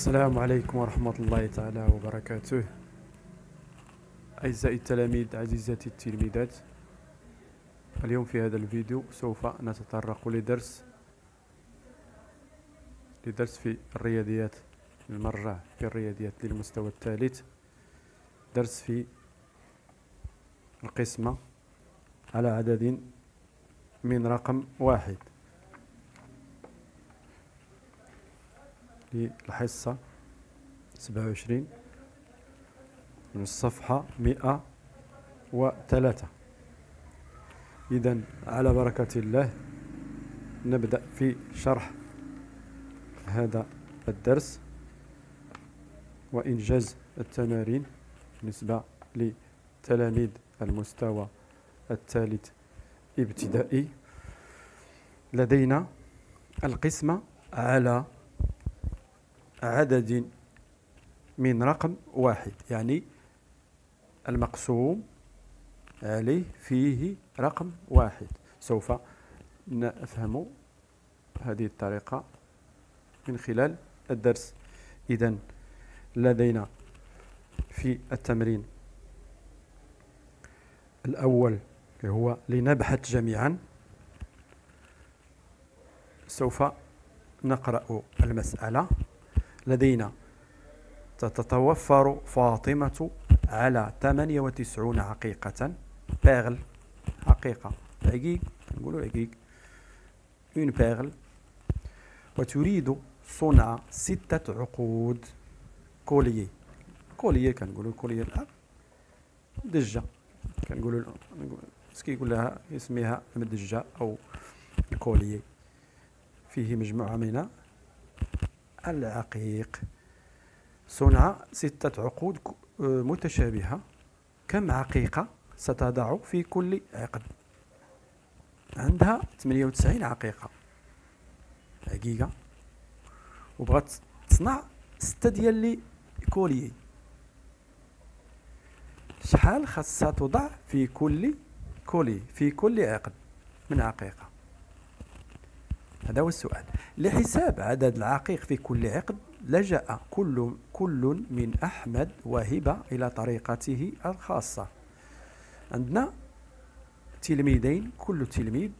السلام عليكم ورحمة الله تعالى وبركاته. أعزائي التلاميذ عزيزاتي التلميذات اليوم في هذا الفيديو سوف نتطرق لدرس لدرس في الرياضيات المرة في الرياضيات للمستوى الثالث. درس في القسمة على عدد من رقم واحد. للحصة سبعة وعشرين من الصفحة مئة وثلاثة. إذا على بركة الله نبدأ في شرح هذا الدرس وإنجاز التمارين بالنسبة لتلاميذ المستوى الثالث ابتدائي. لدينا القسمة على عدد من رقم واحد يعني المقسوم عليه فيه رقم واحد. سوف نفهم هذه الطريقة من خلال الدرس. إذا لدينا في التمرين الأول هو لنبحث جميعا. سوف نقرأ المسألة. لدينا. تتوفر فاطمة على 98 حقيقة بيغل حقيقة عقيق نقولوا عقيق اون بيغل وتريد صنع ستة عقود. كوليي. كوليي كنقولوا كوليي. الأب دجة. كنقولوا سكي يقول لها يسميها المدجة أو الكوليي. فيه مجموعة من العقيق. صنع ستة عقود متشابهة. كم عقيقة ستضع في كل عقد؟ عندها 98 عقيقة. عقيقة وبغات تصنع ستة ديال لي كوليي. شحال خاصها توضع في كل كولي في كل عقد من عقيقة؟ هذا هو السؤال. لحساب عدد العقيق في كل عقد لجأ كل كل من أحمد وهبة إلى طريقته الخاصة. عندنا تلميذين كل تلميذ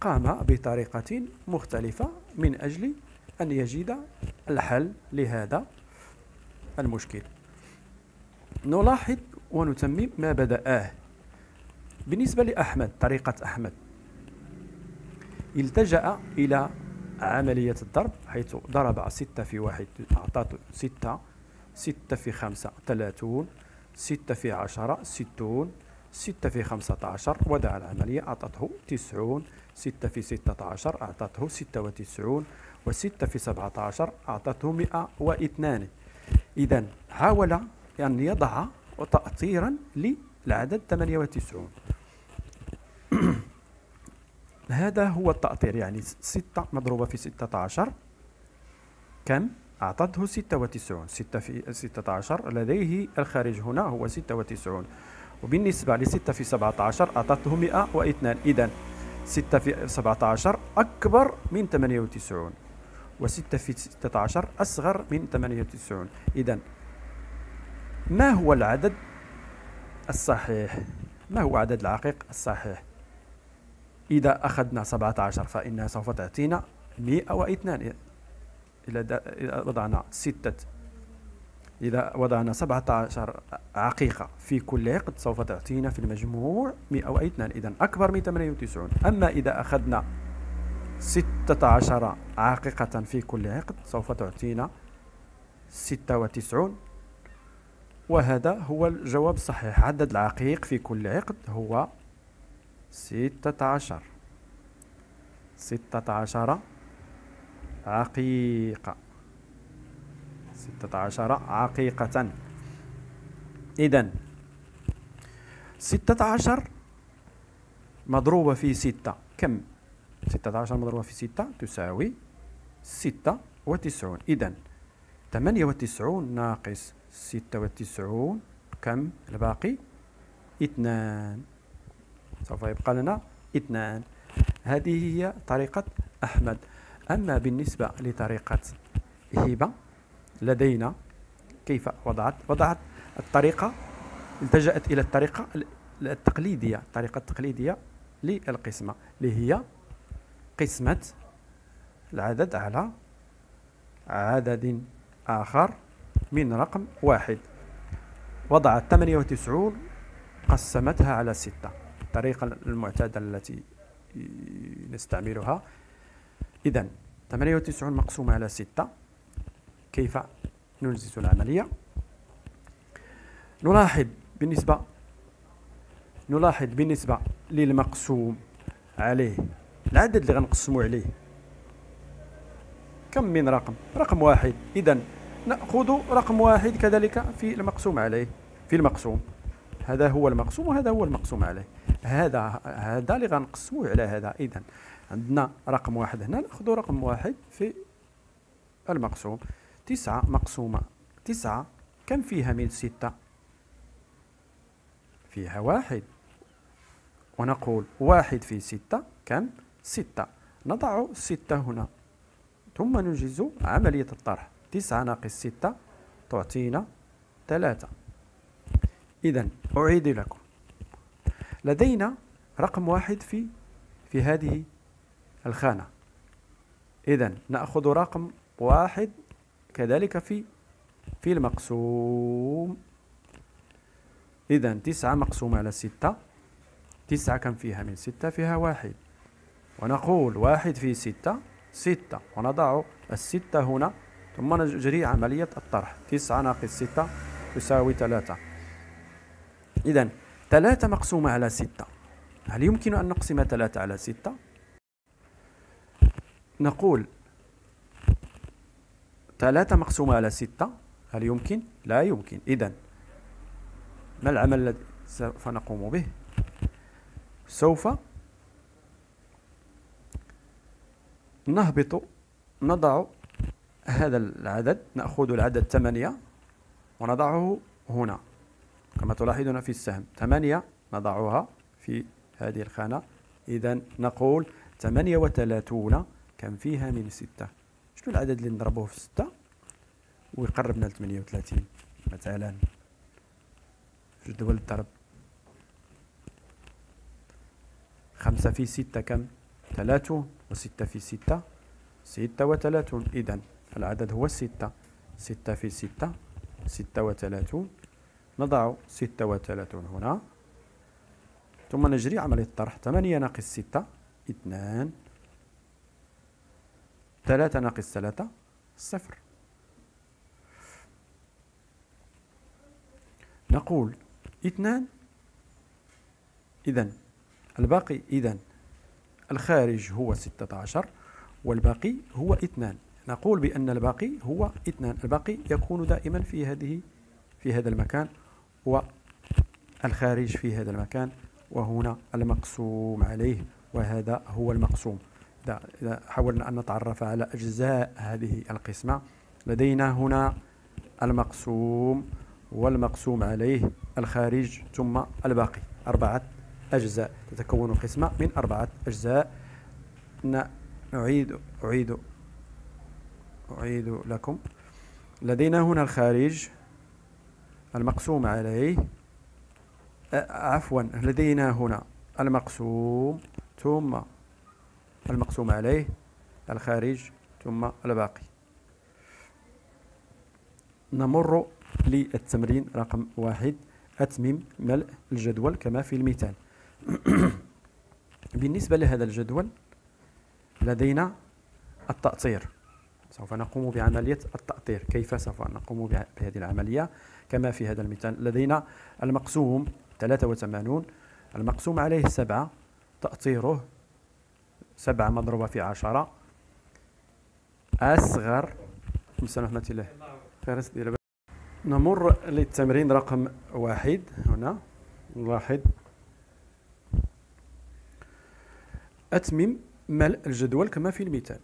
قام بطريقة مختلفة من أجل أن يجد الحل لهذا المشكل. نلاحظ ونتمم ما بدأه بالنسبة لأحمد طريقة أحمد. التجأ إلى عملية الضرب حيث ضرب ستة في واحد أعطته ستة ستة في خمسة ثلاثون ستة في عشرة ستون ستة في خمسة عشر ودع العملية أعطته تسعون ستة في ستة عشر أعطته ستة وتسعون وستة في سبعة عشر أعطته مئة واثنان. إذا حاول أن يضع تأطيرا للعدد 98 هذا هو التأطير يعني 6 مضروبة في 16 كم؟ أعطته 96 6 في 16 لديه الخارج هنا هو 96 وبالنسبة ل 6 في 17 أعطته 102 إذا 6 في 17 أكبر من 98 و6 في 16 أصغر من 98 إذا ما هو العدد الصحيح؟ ما هو عدد العقيق الصحيح؟ إذا أخذنا 17 فإنها سوف تعطينا 102 إذا وضعنا ستة. إذا وضعنا 17 عقيقة في كل عقد سوف تعطينا في المجموع 102 إذا أكبر من 98 أما إذا أخذنا 16 عقيقة في كل عقد سوف تعطينا 96 وهذا هو الجواب الصحيح. عدد العقيق في كل عقد هو ستة عشر. ستة عشر عقيقة. ستة عشر عقيقة. إذا ستة عشر مضروبة في ستة. كم؟ ستة عشر مضروبة في ستة تساوي ستة وتسعون. إذا ثمانية وتسعون ناقص ستة وتسعون كم؟ الباقي؟ اثنان. سوف يبقى لنا اثنان. هذه هي طريقة أحمد. أما بالنسبة لطريقة هبة لدينا كيف وضعت؟ وضعت الطريقة التجأت إلى الطريقة التقليدية الطريقة التقليدية للقسمة اللي هي قسمة العدد على عدد آخر من رقم واحد. وضعت 98 قسمتها على ستة. الطريقة المعتادة التي نستعملها. إذا 98 مقسومة على ستة. كيف ننجز العملية؟ نلاحظ بالنسبة نلاحظ بالنسبة للمقسوم عليه العدد اللي غنقسموا عليه. كم من رقم؟ رقم واحد. إذا نأخذ رقم واحد كذلك في المقسوم عليه في المقسوم. هذا هو المقسوم وهذا هو المقسوم عليه. هذا هذا اللي غنقسموه على هذا. إذا عندنا رقم واحد هنا نأخذ رقم واحد في المقسوم. تسعة مقسومة. تسعة كم فيها من ستة؟ فيها واحد. ونقول واحد في ستة كم؟ ستة. نضع ستة هنا. ثم ننجز عملية الطرح. تسعة ناقص ستة تعطينا ثلاثة. إذا أعيد لكم. لدينا رقم واحد في في هذه الخانة. إذا نأخذ رقم واحد كذلك في في المقسوم. إذا تسعة مقسومة على ستة. تسعة كم فيها من ستة؟ فيها واحد. ونقول واحد في ستة ستة. ونضع الستة هنا ثم نجري عملية الطرح. تسعة ناقص ستة تساوي ثلاثة. إذا ثلاثة مقسومة على ستة هل يمكن أن نقسم ثلاثة على ستة؟ نقول ثلاثة مقسومة على ستة هل يمكن؟ لا يمكن إذا ما العمل الذي سوف نقوم به؟ سوف نهبط نضع هذا العدد نأخذ العدد ثمانية ونضعه هنا كما تلاحظون في السهم. ثمانية نضعها في هذه الخانة. إذا نقول ثمانية وثلاثون كم فيها من ستة. شنو العدد اللي نضربه في ستة؟ ويقربنا ل 38 مثلا. جدول الضرب. خمسة في ستة كم؟ ثلاثون وستة في ستة؟ ستة وثلاثون. إذا العدد هو ستة. ستة في ستة. ستة وثلاثون. نضع ستة وثلاثون هنا. ثم نجري عملية الطرح ثمانية ناقص ستة اثنان. ثلاثة ناقص ثلاثة صفر. نقول اثنان. إذا الباقي إذا الخارج هو ستة عشر والباقي هو اثنان. نقول بأن الباقي هو اثنان. الباقي يكون دائما في هذه في هذا المكان. والخارج في هذا المكان وهنا المقسوم عليه وهذا هو المقسوم. إذا حاولنا أن نتعرف على أجزاء هذه القسمة لدينا هنا المقسوم والمقسوم عليه الخارج ثم الباقي. أربعة أجزاء تتكون القسمة من أربعة أجزاء. نعيد أعيد أعيد لكم. لدينا هنا الخارج المقسوم عليه. عفوا لدينا هنا المقسوم ثم المقسوم عليه الخارج ثم الباقي. نمر للتمرين رقم واحد أتمم ملء الجدول كما في المثال. بالنسبة لهذا الجدول لدينا التأطير. سوف نقوم بعملية التأطير. كيف سوف نقوم بهذه العملية؟ كما في هذا المثال لدينا المقسوم 83 المقسوم عليه 7 تأطيره 7 مضروبة في 10 أصغر خير نمر للتمرين رقم واحد هنا نلاحظ أتمم ملء الجدول كما في المثال.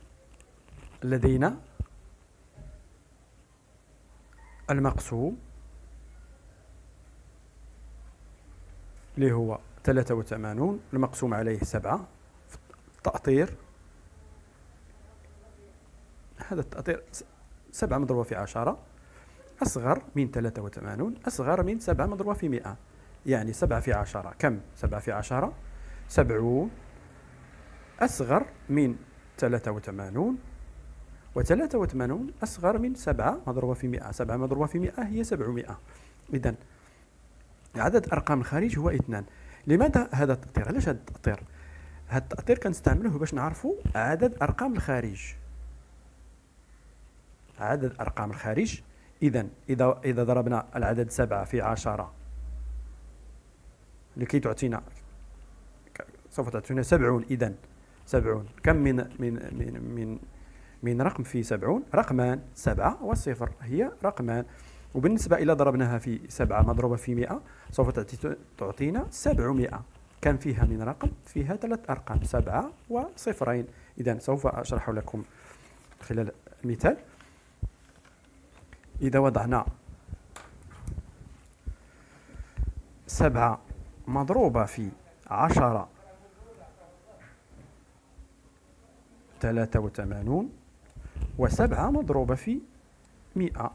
لدينا المقسوم اللي هو 83 المقسوم عليه 7 تأطير هذا التأطير سبعة مضروبة في عشرة. أصغر من ثلاثة وثمانون أصغر من سبعة مضروبة في مئة. يعني سبعة في عشرة. كم؟ سبعة في عشرة. سبعون. أصغر من ثلاثة وثمانون وثلاثة وثمانون أصغر من سبعة مضروبة في مئة. سبعة مضروبة في مئة هي سبعمائة. إذا عدد أرقام الخارج هو اثنان. لماذا هذا التأطير؟ علاش هذا التأطير؟ هذا التأطير كنستعمله باش نعرفوا عدد أرقام الخارج. عدد أرقام الخارج. إذا إذا إذا ضربنا العدد سبعة في عشرة لكي تعطينا سوف تعطينا سبعون. إذا سبعون. كم من من من من من رقم في سبعون رقمان سبعة والصفر هي رقمان. وبالنسبة إلى ضربناها في سبعة مضروبة في مئة سوف تعطينا سبعمائة كم فيها من رقم فيها ثلاث أرقام سبعة وصفرين. إذا سوف أشرح لكم خلال المثال إذا وضعنا سبعة مضروبة في عشرة ثلاثة وثمانون. وسبعة مضروبة في مئة.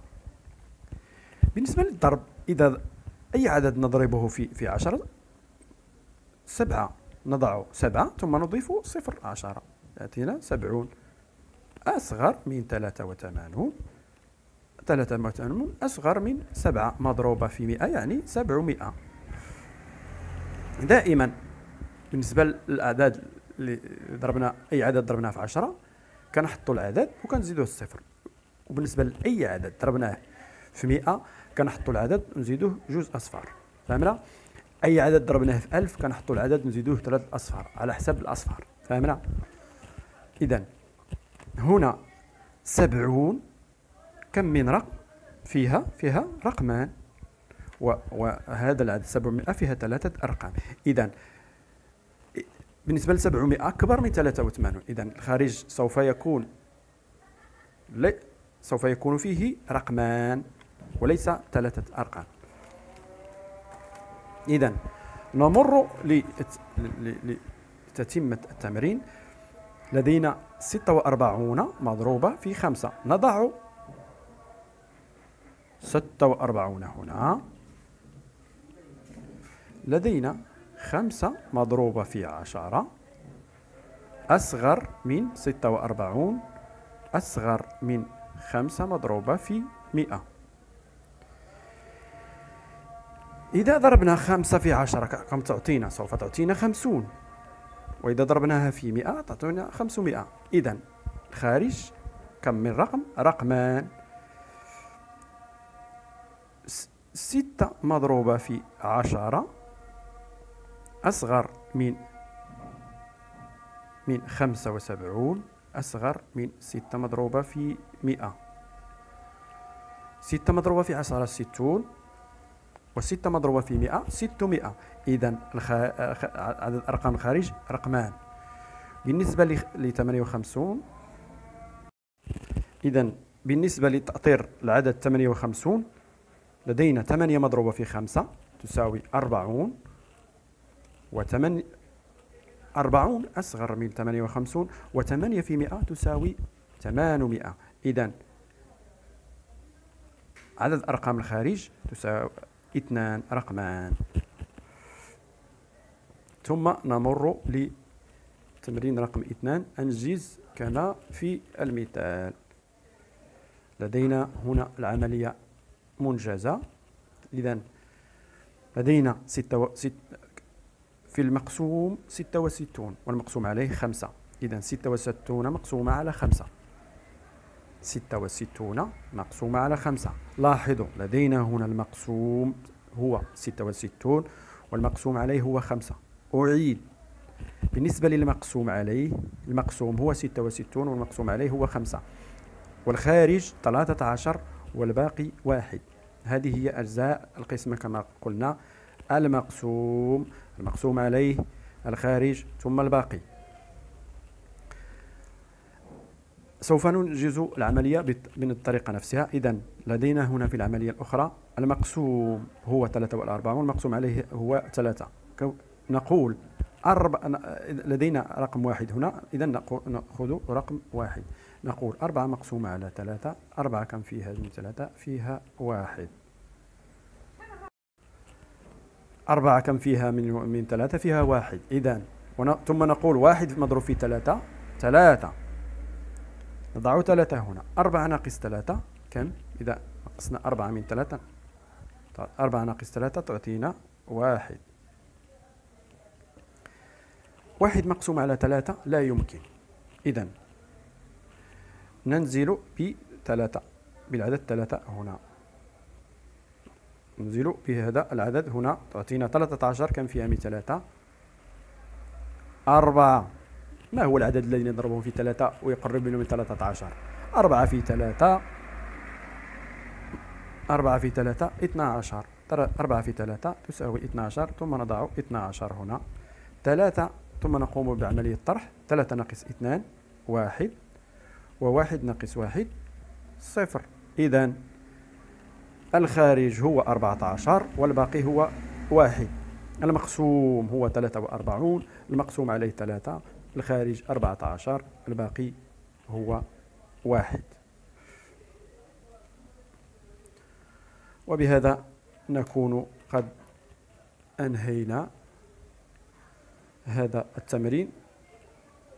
بالنسبة للضرب إذا أي عدد نضربه في في عشرة؟ سبعة. نضع سبعة ثم نضيف صفر عشرة. يأتينا سبعون. أصغر من ثلاثة وثمانون. ثلاثة وثمانون أصغر من سبعة. مضروبة في مئة يعني سبعمائة دائما بالنسبة للأعداد اللي ضربنا أي عدد ضربناه في عشرة كنحطوا العدد وكنزيدوه الصفر وبالنسبة لأي عدد ضربناه في 100 كنحطوا العدد نزيدوه جوج أصفار. فهمنا أي عدد ضربناه في 1000 كنحطوا العدد نزيدوه ثلاث أصفار على حسب الأصفار. فهمنا إذا هنا سبعون كم من رقم؟ فيها فيها رقمان. وهذا العدد 700 فيها ثلاثة أرقام. إذا بالنسبة ل 700 أكبر من 83 إذا الخارج سوف يكون سوف يكون فيه رقمان وليس ثلاثة أرقام. إذا نمر لتتمة التمرين. لدينا 46 مضروبة في 5 نضع 46 هنا. لدينا خمسة مضروبة في عشرة. أصغر من ستة وأربعون. أصغر من خمسة مضروبة في مئة. إذا ضربنا خمسة في عشرة كم تعطينا سوف تعطينا خمسون. وإذا ضربناها في مئة تعطينا خمسمائة إذا الخارج كم من رقم؟ رقمان. ستة مضروبة في عشرة. أصغر من من خمسة وسبعون أصغر من ستة مضروبة في مئة. ستة مضروبة في عشرة ستون. وستة مضروبة في مئة ستمائة إذا عدد أرقام الخارج رقمان. بالنسبة ل 58 إذا بالنسبة لتأطير العدد 58 لدينا 8 مضروبة في 5 تساوي 40 وثمانية أربعون أصغر من ثمانية وخمسون وثمانية في مئة تساوي ثمانمائة إذا عدد أرقام الخارج تساوي اثنان رقمان. ثم نمر لتمرين رقم اثنان أنجز كما في المثال. لدينا هنا العملية منجزة. إذا لدينا ستة و... ست... في المقسوم 66 والمقسوم عليه 5 إذا 66 مقسومة على 5 66 مقسومة على 5 لاحظوا لدينا هنا المقسوم هو 66 والمقسوم عليه هو 5 أعيد. بالنسبة للمقسوم عليه المقسوم هو 66 والمقسوم عليه هو 5 والخارج 13 والباقي واحد. هذه هي أجزاء القسمة كما قلنا. المقسوم المقسوم عليه الخارج ثم الباقي. سوف ننجز العملية من الطريقة نفسها. إذا لدينا هنا في العملية الأخرى المقسوم هو 43 والمقسوم عليه هو 3 نقول أربع لدينا رقم واحد هنا. إذا نأخذ رقم واحد. نقول أربعة مقسومة على ثلاثة أربعة كم فيها من ثلاثة؟ فيها واحد. أربعة كم فيها من من ثلاثة فيها واحد. إذا ثم نقول واحد مضروب في ثلاثة. ثلاثة. نضع ثلاثة هنا. أربعة ناقص ثلاثة. كم؟ إذا نقصنا أربعة من ثلاثة. أربعة ناقص ثلاثة تعطينا واحد. واحد مقسوم على ثلاثة لا يمكن. إذا ننزل بثلاثة. بالعدد ثلاثة هنا. ننزل بهذا العدد هنا. تعطينا 13 كم فيها؟ من ثلاثة أربعة. ما هو العدد الذي نضربه في ثلاثة ويقرب منه من 13 أربعة في ثلاثة أربعة في ثلاثة 12 أربعة في ثلاثة تساوي 12 ثم نضع 12 هنا. ثلاثة ثم نقوم بعملية الطرح. ثلاثة ناقص اثنان واحد. وواحد ناقص واحد صفر. إذا الخارج هو أربعة عشر والباقي هو واحد. المقسوم هو ثلاثة وأربعون المقسوم عليه ثلاثة الخارج أربعة عشر الباقي هو واحد. وبهذا نكون قد أنهينا هذا التمرين.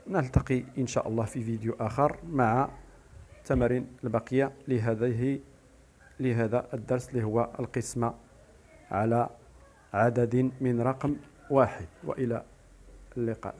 نلتقي إن شاء الله في فيديو آخر مع تمارين البقية لهذه لهذا الدرس اللي هو القسمة على عدد من رقم واحد. وإلى اللقاء.